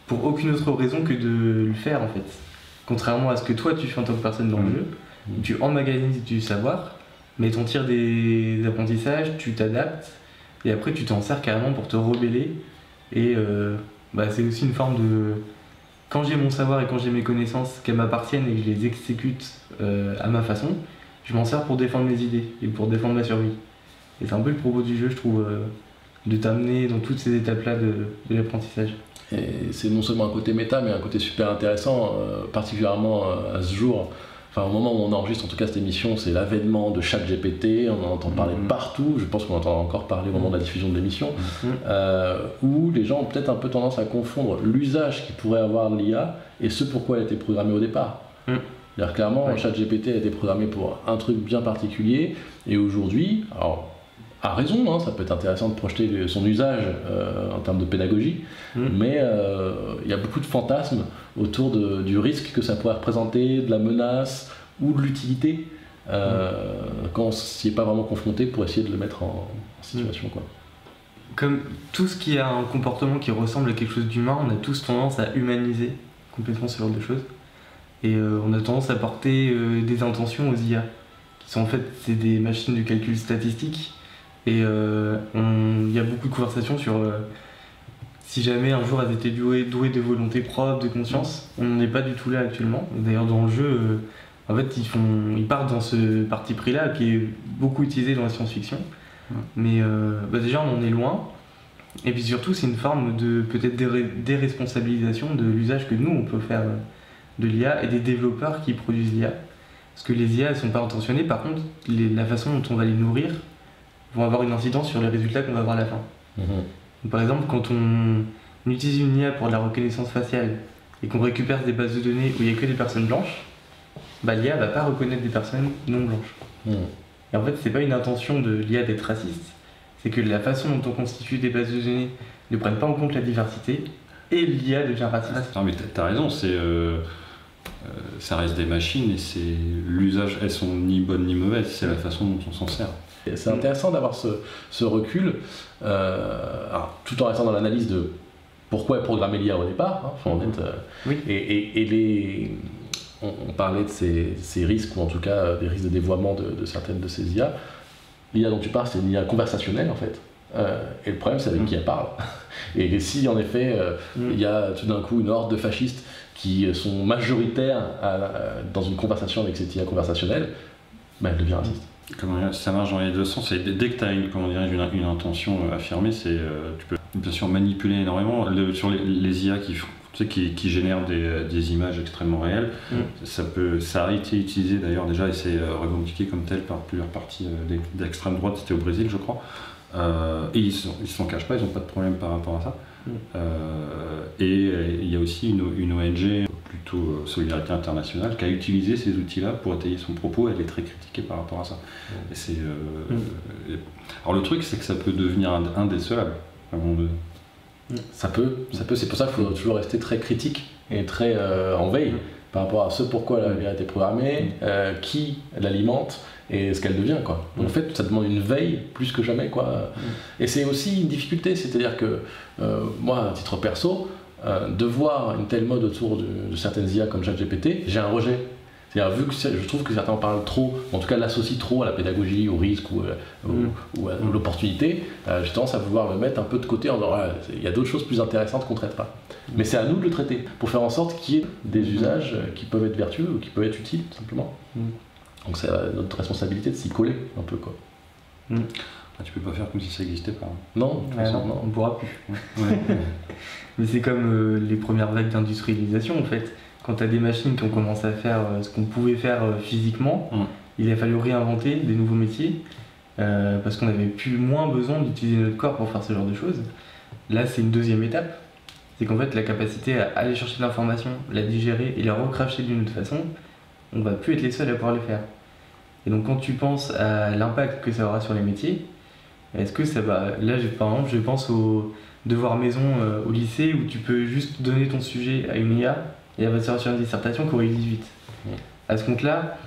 pour aucune autre raison que de le faire en fait. Contrairement à ce que toi tu fais en tant que personne dans le Mm. jeu, où tu emmagasines du savoir, mais t'en tires des apprentissages, tu t'adaptes, et après tu t'en sers carrément pour te rebeller. Et euh, bah, c'est aussi une forme de. Quand j'ai mon savoir et quand j'ai mes connaissances qu'elles m'appartiennent et que je les exécute euh, à ma façon, je m'en sers pour défendre mes idées et pour défendre ma survie. Et c'est un peu le propos du jeu, je trouve, euh, de t'amener dans toutes ces étapes-là de, de l'apprentissage. Et c'est non seulement un côté méta, mais un côté super intéressant, euh, particulièrement euh, à ce jour. Enfin, au moment où on enregistre en tout cas cette émission, c'est l'avènement de ChatGPT, on en entend parler Mhm. partout, je pense qu'on entend encore parler au moment de la diffusion de l'émission, Mhm. euh, où les gens ont peut-être un peu tendance à confondre l'usage qu'ils pourraient avoir de l'IA et ce pourquoi elle a été programmée au départ. Mhm. C'est-à-dire clairement, Ouais. ChatGPT a été programmé pour un truc bien particulier, et aujourd'hui, alors à raison, hein, ça peut être intéressant de projeter le- son usage euh, en termes de pédagogie, Mhm. mais euh, il y a beaucoup de fantasmes autour de- du risque que ça pourrait représenter, de la menace ou de l'utilité, euh, quand on s'y est pas vraiment confronté pour essayer de le mettre en, en situation. Quoi. Comme tout ce qui a un comportement qui ressemble à quelque chose d'humain, on a tous tendance à humaniser complètement ce genre de choses. Et euh, on a tendance à porter euh, des intentions aux IA, qui sont en fait c'est des machines de calcul statistique. Et euh, il y a beaucoup de conversations sur si jamais un jour elles étaient douées, douées de volonté propre, de conscience. On n'en est pas du tout là actuellement. D'ailleurs dans le jeu, en fait ils, font, ils partent dans ce parti pris-là qui est beaucoup utilisé dans la science-fiction. Mais euh, bah déjà, on en est loin. Et puis surtout, c'est une forme de peut-être déresponsabilisation de l'usage que nous, on peut faire de l'IA et des développeurs qui produisent l'IA. Parce que les IA, elles sont pas intentionnées. Par contre, les- la façon dont on va les nourrir vont avoir une incidence sur les résultats qu'on va avoir à la fin. Donc, par exemple, quand on utilise une IA pour de la reconnaissance faciale et qu'on récupère des bases de données où il n'y a que des personnes blanches, bah, l'IA va pas reconnaître des personnes non blanches. Mhm. Et en fait, c'est pas une intention de l'IA d'être raciste, c'est que la façon dont on constitue des bases de données ne prenne pas en compte la diversité et l'IA devient raciste. Non mais t'as- raison, c'est euh, ça reste des machines et c'est l'usage, elles sont ni bonnes ni mauvaises, c'est la façon dont on s'en sert. C'est intéressant d'avoir ce, ce recul, euh, alors, tout en restant dans l'analyse de pourquoi programmer l'IA au départ, hein, faut en être, euh, Oui. et, et- et les, on, on parlait de ces, ces risques, ou en tout cas euh, des risques de dévoiement de, de certaines de ces IA. L'IA dont tu parles, c'est une IA conversationnelle en fait. Euh, et le problème, c'est avec Mm. qui elle parle. Et si en effet, euh, Mm. il y a tout d'un coup une horde de fascistes qui sont majoritaires à la- dans une conversation avec cette IA conversationnelle, ben, elle devient raciste. Comment dire, ça marche dans les deux sens. Et dès que tu as une, comment une, une intention euh, affirmée, c'est, euh, tu peux bien sûr manipuler énormément. Le- sur les, les IA qui, tu sais, qui, qui génèrent des, euh, des images extrêmement réelles, Mm. ça, peut, ça a été utilisé d'ailleurs déjà et c'est euh, revendiqué comme tel par plusieurs partis euh, d'ex- d'extrême droite, c'était au Brésil je crois. Euh, et ils ne s'en cachent pas, ils n'ont pas de problème par rapport à ça. Mm. Euh, et euh, il y a aussi une, une ONG, plutôt euh, Solidarité Internationale, qui a utilisé ces outils-là pour étayer son propos. Elle est très critiquée par rapport à ça. Et c'est, euh, Mm. alors le truc, c'est que ça peut devenir ind- indécelable. à un moment donné. Ça peut, ça peut. C'est pour ça qu'il faut toujours rester très critique et très euh, en veille par rapport à ce pourquoi la a été programmée, euh, qui l'alimente et ce qu'elle devient. Quoi. Donc, en fait, ça demande une veille plus que jamais. Quoi. Et c'est aussi une difficulté, c'est-à-dire que euh, moi, à titre perso, euh, de voir une telle mode autour de, de certaines IA comme ChatGPT, j'ai un rejet. C'est-à-dire, vu que je trouve que certains en parlent trop, en tout cas l'associent trop à la pédagogie, au risque ou, euh, Mm. ou à l'opportunité, euh, j'ai tendance à vouloir le mettre un peu de côté en disant il y a d'autres choses plus intéressantes qu'on ne traite pas. Mais c'est à nous de le traiter pour faire en sorte qu'il y ait des usages qui peuvent être vertueux ou qui peuvent être utiles, tout simplement. Donc c'est euh, notre responsabilité de s'y coller un peu. Quoi. Ah, tu peux pas faire comme si ça n'existait pas. hein. Non, de toute Ouais, façon, non, non. on pourra plus. Ouais. Mais c'est comme euh, les premières vagues d'industrialisation en fait. Quand tu as des machines qui ont commencé à faire euh, ce qu'on pouvait faire euh, physiquement, Mm. il a fallu réinventer des nouveaux métiers euh, parce qu'on avait plus moins besoin d'utiliser notre corps pour faire ce genre de choses. Là, c'est une deuxième étape. C'est qu'en fait, la capacité à aller chercher de l'information, la digérer et la recracher d'une autre façon, on va plus être les seuls à pouvoir le faire. Et donc, quand tu penses à l'impact que ça aura sur les métiers, est-ce que ça va. Là, par exemple, je pense au devoir maison euh, au lycée où tu peux juste donner ton sujet à une IA et elle va te sortir une dissertation qui aurait eu 18. Mm. À ce compte-là,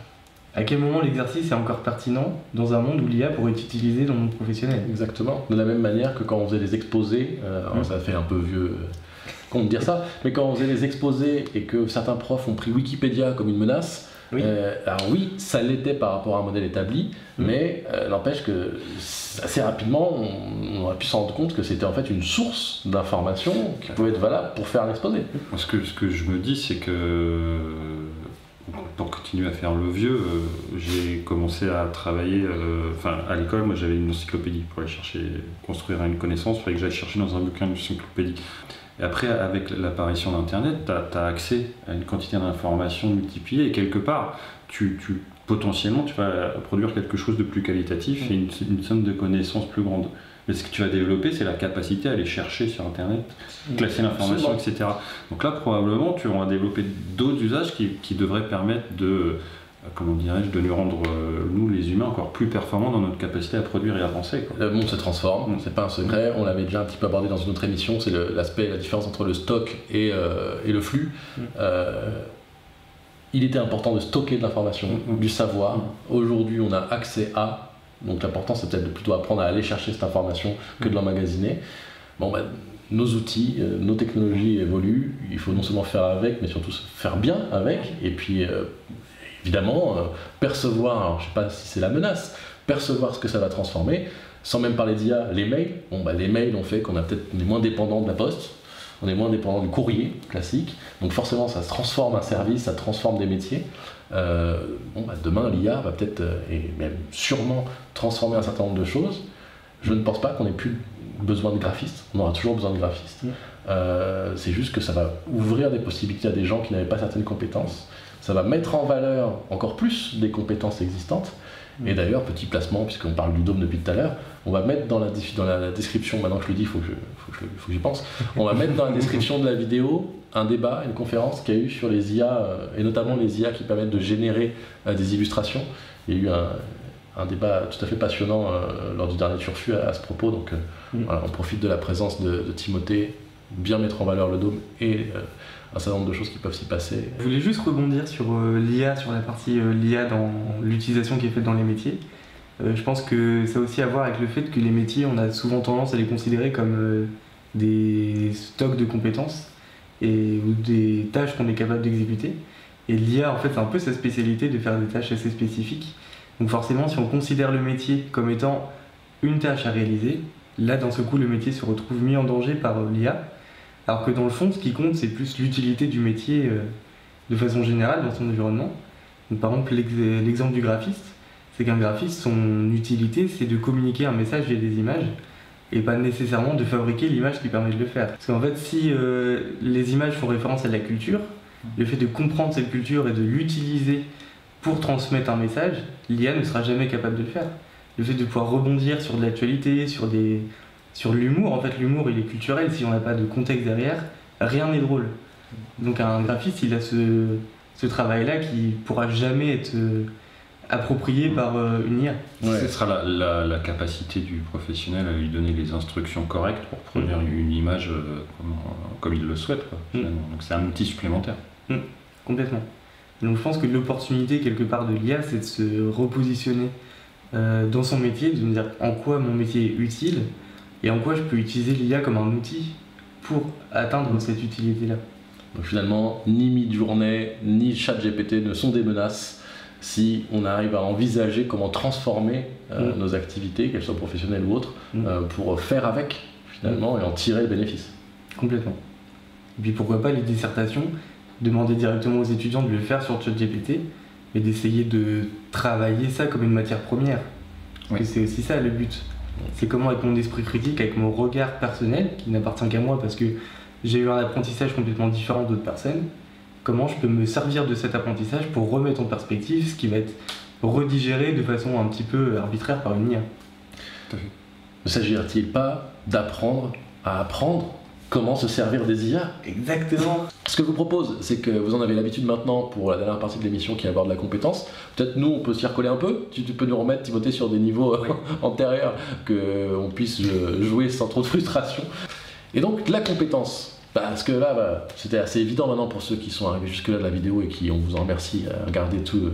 à quel moment l'exercice est encore pertinent dans un monde où l'IA pourrait être utilisée dans le monde professionnel? Exactement. De la même manière que quand on faisait des exposés, euh, alors Mm. ça fait un peu vieux, compte dire ça, mais quand on faisait les exposés et que certains profs ont pris Wikipédia comme une menace, Oui. euh, alors oui, ça l'était par rapport à un modèle établi, Mm. mais euh, n'empêche que assez rapidement, on, on a pu se rendre compte que c'était en fait une source d'information qui pouvait être valable pour faire un exposé. Moi, Ce que, ce que je me dis, c'est que pour continuer à faire le vieux, euh, j'ai commencé à travailler. euh, Enfin, à l'école, moi j'avais une encyclopédie pour aller chercher, construire une connaissance. Il fallait que j'aille chercher dans un bouquin une encyclopédie. Et après, avec l'apparition d'Internet, tu as, accès à une quantité d'informations multipliées et quelque part, tu, tu- potentiellement, tu vas produire quelque chose de plus qualitatif et une, une somme de connaissances plus grande. Mais ce que tu vas développer, c'est la capacité à aller chercher sur Internet, classer l'information, etc. Donc là, probablement, tu vas développer d'autres usages qui, qui devraient permettre de, comment dirais-je, de nous rendre, euh, nous les humains, encore plus performants dans notre capacité à produire et à penser. quoi. Le monde se transforme, Mm. c'est pas un secret, on l'avait déjà un petit peu abordé dans une autre émission, c'est l'aspect, la différence entre le stock et, euh, et le flux. Mm. Euh, il était important de stocker de l'information, Mm. du savoir. Aujourd'hui, on a accès à, donc l'important c'est peut-être de plutôt apprendre à aller chercher cette information que de l'emmagasiner. Bon, bah, nos outils, euh, nos technologies évoluent, il faut non seulement faire avec, mais surtout faire bien avec, et puis euh, évidemment euh, percevoir, alors je sais pas si c'est la menace, percevoir ce que ça va transformer, sans même parler d'IA, les mails. Bon, bah, les mails ont fait qu'on a peut-être on est moins dépendant de la poste, on est moins dépendant du courrier classique, donc forcément ça se transforme un service, ça transforme des métiers. Euh, bon, bah, demain l'IA va peut-être euh, et même sûrement transformer un certain nombre de choses. Je ne pense pas qu'on ait plus besoin de graphistes, on aura toujours besoin de graphistes. Euh, c'est juste que ça va ouvrir des possibilités à des gens qui n'avaient pas certaines compétences. Ça va mettre en valeur encore plus des compétences existantes. Et d'ailleurs, petit placement, puisqu'on parle du dôme depuis tout à l'heure, on va mettre dans la, dé- dans la description, maintenant que je le dis, il faut que je- je- j'y pense, on va mettre dans la description de la vidéo un débat, une conférence qu'il y a eu sur les IA, euh, et notamment les IA qui permettent de générer euh, des illustrations. Il y a eu un, un débat tout à fait passionnant euh, lors du dernier Turfu à, à ce propos, donc euh, Mm. voilà, on profite de la présence de, de Timothée, bien mettre en valeur le dôme et euh, un certain nombre de choses qui peuvent s'y passer. Je voulais juste rebondir sur euh, l'IA, sur la partie euh, l'IA dans l'utilisation qui est faite dans les métiers. Euh, je pense que ça a aussi à voir avec le fait que les métiers, on a souvent tendance à les considérer comme euh, des stocks de compétences et, ou des tâches qu'on est capable d'exécuter. Et l'IA, en fait, c'est un peu sa spécialité de faire des tâches assez spécifiques. Donc forcément, si on considère le métier comme étant une tâche à réaliser, là, dans ce coup, le métier se retrouve mis en danger par l'IA. Alors que dans le fond, ce qui compte, c'est plus l'utilité du métier euh, de façon générale dans son environnement. Donc, par exemple, l'ex- l'exemple du graphiste, c'est qu'un graphiste, son utilité, c'est de communiquer un message via des images et pas nécessairement de fabriquer l'image qui permet de le faire. Parce qu'en fait, si euh, les images font référence à la culture, le fait de comprendre cette culture et de l'utiliser pour transmettre un message, l'IA ne sera jamais capable de le faire. Le fait de pouvoir rebondir sur de l'actualité, sur des sur l'humour, en fait l'humour il est culturel, si on n'a pas de contexte derrière, rien n'est drôle. Donc un graphiste il a ce, ce travail-là qui pourra jamais être euh, approprié par euh, une IA. Ouais. Ce sera la, la- la capacité du professionnel à lui donner les instructions correctes pour produire une image euh, comme, comme il le souhaite. quoi, finalement. Donc c'est un outil supplémentaire. Complètement. Donc je pense que l'opportunité quelque part de l'IA, c'est de se repositionner euh, dans son métier, de me dire en quoi mon métier est utile et en quoi je peux utiliser l'IA comme un outil pour atteindre cette utilité-là? Donc finalement, ni Midjourney, ni ChatGPT ne sont des menaces si on arrive à envisager comment transformer euh, Mm. nos activités, qu'elles soient professionnelles ou autres, Mm. euh, pour faire avec finalement et en tirer le bénéfice. Complètement. Et puis pourquoi pas les dissertations, demander directement aux étudiants de le faire sur ChatGPT, mais d'essayer de travailler ça comme une matière première. Oui. c'est aussi ça le but. C'est comment avec mon esprit critique, avec mon regard personnel, qui n'appartient qu'à moi parce que j'ai eu un apprentissage complètement différent d'autres personnes, comment je peux me servir de cet apprentissage pour remettre en perspective ce qui va être redigéré de façon un petit peu arbitraire par une IA. Ne s'agirait-il pas d'apprendre à apprendre? Comment se servir des IA Exactement. Ce que je vous propose, c'est que vous en avez l'habitude maintenant pour la dernière partie de l'émission qui aborde la compétence. Peut-être nous, on peut s'y recoller un peu. Tu, tu peux nous remettre, Timothée, sur des niveaux euh, antérieurs, qu'on puisse euh, jouer sans trop de frustration. Et donc, la compétence. Bah, Parce que là, bah, c'était assez évident maintenant pour ceux qui sont arrivés jusque-là de la vidéo et qui, on vous en remercie, à regarder tout,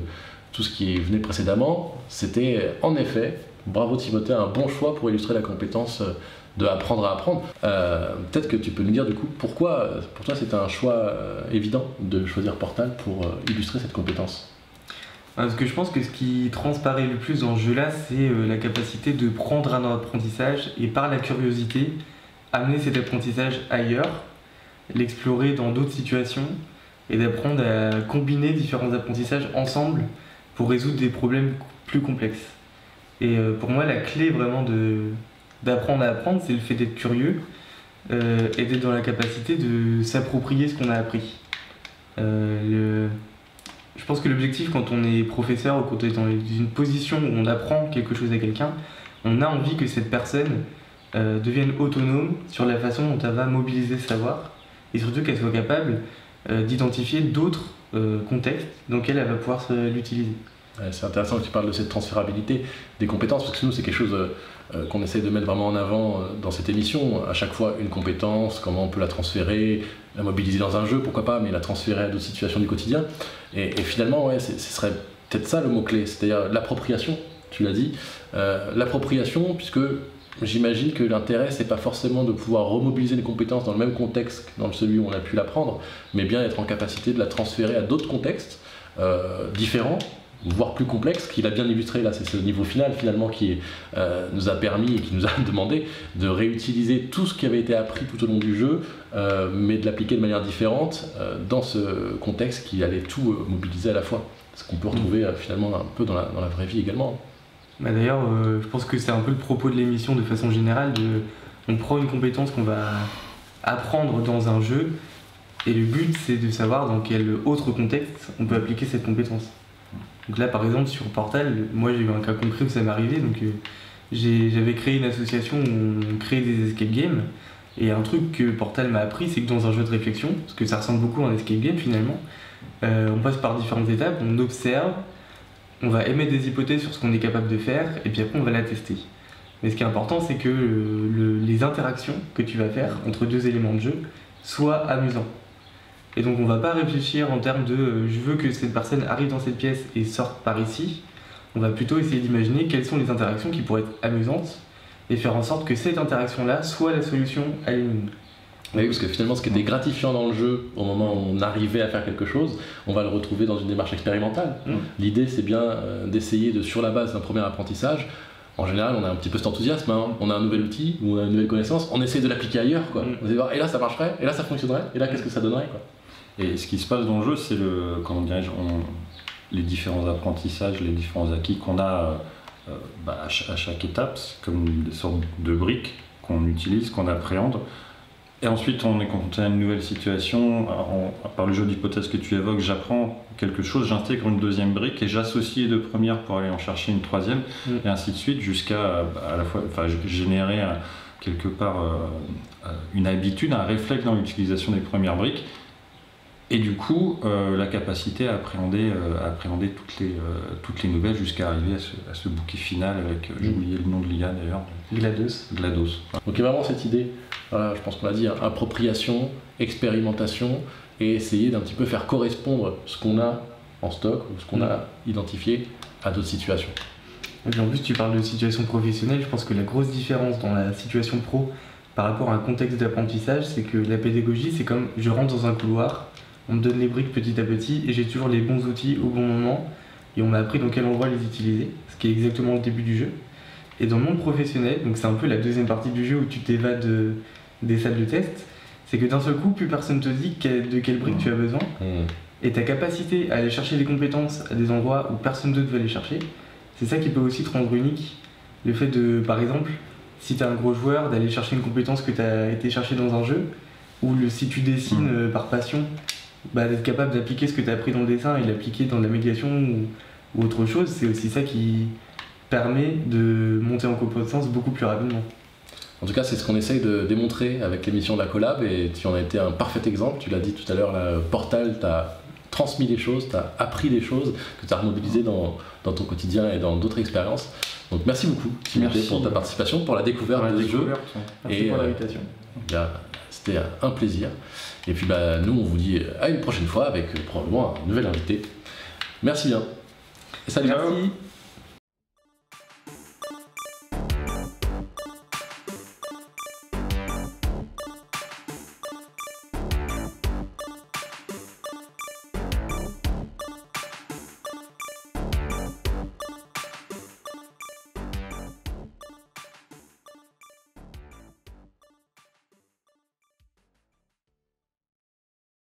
tout ce qui venait précédemment. C'était en effet, bravo Timothée, un bon choix pour illustrer la compétence euh, de apprendre à apprendre. Euh, peut-être que tu peux nous dire du coup pourquoi pour toi c'était un choix évident de choisir Portal pour illustrer cette compétence? Parce que je pense que ce qui transparaît le plus dans ce jeu-là, c'est la capacité de prendre un apprentissage et par la curiosité, amener cet apprentissage ailleurs, l'explorer dans d'autres situations et d'apprendre à combiner différents apprentissages ensemble pour résoudre des problèmes plus complexes. Et euh, pour moi, la clé vraiment de, d'apprendre à apprendre, c'est le fait d'être curieux euh, et d'être dans la capacité de s'approprier ce qu'on a appris. Euh, je pense que l'objectif quand on est professeur ou quand on est dans une position où on apprend quelque chose à quelqu'un, on a envie que cette personne devienne autonome sur la façon dont elle va mobiliser ce savoir et surtout qu'elle soit capable d'identifier d'autres contextes dans lesquels elle va pouvoir l'utiliser c'est intéressant que tu parles de cette transférabilité des compétences, parce que nous, c'est quelque chose euh, euh, qu'on essaie de mettre vraiment en avant euh, dans cette émission. À chaque fois, une compétence, comment on peut la transférer, la mobiliser dans un jeu, pourquoi pas, mais la transférer à d'autres situations du quotidien. Et, finalement, ouais, ce serait peut-être ça le mot-clé, c'est-à-dire l'appropriation, tu l'as dit. l'appropriation, puisque j'imagine que l'intérêt, c'est pas forcément de pouvoir remobiliser les compétences dans le même contexte que dans celui où on a pu l'apprendre, mais bien être en capacité de la transférer à d'autres contextes différents voire plus complexe, qu'il a bien illustré là, c'est ce niveau final finalement qui euh, nous a permis et qui nous a demandé de réutiliser tout ce qui avait été appris tout au long du jeu, euh, mais de l'appliquer de manière différente euh, dans ce contexte qui allait tout mobiliser à la fois. Ce qu'on peut retrouver finalement un peu dans la, vraie vie également. Bah D'ailleurs, je pense que c'est un peu le propos de l'émission de façon générale. De, on prend une compétence qu'on va apprendre dans un jeu, et le but c'est de savoir dans quel autre contexte on peut appliquer cette compétence. Donc là, par exemple, sur Portal, moi j'ai eu un cas concret où ça m'est arrivé. Donc euh, j'avais créé une association où on crée des escape games. Et un truc que Portal m'a appris, c'est que dans un jeu de réflexion, parce que ça ressemble beaucoup à un escape game finalement, euh, on passe par différentes étapes, on observe, on va émettre des hypothèses sur ce qu'on est capable de faire, et puis après on va la tester. Mais ce qui est important, c'est que les interactions que tu vas faire entre deux éléments de jeu soient amusants. Et donc on va pas réfléchir en termes de euh, je veux que cette personne arrive dans cette pièce et sorte par ici. On va plutôt essayer d'imaginer quelles sont les interactions qui pourraient être amusantes et faire en sorte que cette interaction-là soit la solution à l'énigme. Oui, parce que finalement, ce qui était gratifiant dans le jeu, au moment où on arrivait à faire quelque chose, on va le retrouver dans une démarche expérimentale. Mm. L'idée, c'est bien euh, d'essayer de, sur la base d'un premier apprentissage, en général, on a un petit peu cet enthousiasme, hein. on a un nouvel outil ou on a une nouvelle connaissance, on essaie de l'appliquer ailleurs, quoi. Mm. On voir, et là ça marcherait, et là ça fonctionnerait, et là qu'est-ce que ça donnerait, quoi. Et ce qui se passe dans le jeu, c'est le, comment dirais les différents apprentissages, les différents acquis qu'on a euh, bah, à, chaque, étape, comme des sortes de briques qu'on utilise, qu'on appréhende. Et ensuite, on est confronté à une nouvelle situation. par le jeu d'hypothèse que tu évoques, j'apprends quelque chose, j'intègre une deuxième brique et j'associe les deux premières pour aller en chercher une troisième, mm. et ainsi de suite, jusqu'à bah, à la fois enfin, générer quelque part euh, une habitude, un réflexe dans l'utilisation des premières briques et du coup, euh, la capacité à appréhender, euh, appréhender toutes, les, euh, toutes les nouvelles jusqu'à arriver à ce, bouquet final avec, j'ai mm. oublié le nom de l'IA d'ailleurs. GLaDOS. GLaDOS. Donc il y a vraiment cette idée, je pense qu'on l'a dit, hein, appropriation, expérimentation, et essayer d'un petit peu faire correspondre ce qu'on a en stock, ou ce qu'on a mm. identifié à d'autres situations. Et en plus, tu parles de situation professionnelle, je pense que la grosse différence dans la situation pro par rapport à un contexte d'apprentissage, c'est que la pédagogie, c'est comme je rentre dans un couloir, on me donne les briques petit à petit et j'ai toujours les bons outils au bon moment et on m'a appris dans quel endroit les utiliser, ce qui est exactement le début du jeu. Et dans le monde professionnel, donc c'est un peu la deuxième partie du jeu où tu t'évades des salles de test, c'est que d'un seul coup, plus personne te dit de quelle brique tu as besoin. Mmh. Et ta capacité à aller chercher des compétences à des endroits où personne d'autre veut les chercher, c'est ça qui peut aussi te rendre unique. Le fait de, par exemple, si tu es un gros joueur, d'aller chercher une compétence que tu as été chercher dans un jeu, ou le, si tu dessines mmh. euh, par passion, bah, d'être capable d'appliquer ce que tu as appris dans le dessin et l'appliquer dans la médiation ou, autre chose, c'est aussi ça qui permet de monter en compétence beaucoup plus rapidement. En tout cas, c'est ce qu'on essaye de démontrer avec l'émission de la collab et tu en as été un parfait exemple. Tu l'as dit tout à l'heure, la Portal t'a transmis des choses, t'as appris des choses que tu as remobilisées dans, dans, ton quotidien et dans d'autres expériences. Donc merci beaucoup Timothée pour ta participation, pour la découverte de ce jeu. Merci pour l'invitation. Euh, c'était un plaisir. Et puis bah, nous, on vous dit à une prochaine fois avec probablement un nouvel invité. Merci bien. salut. Merci.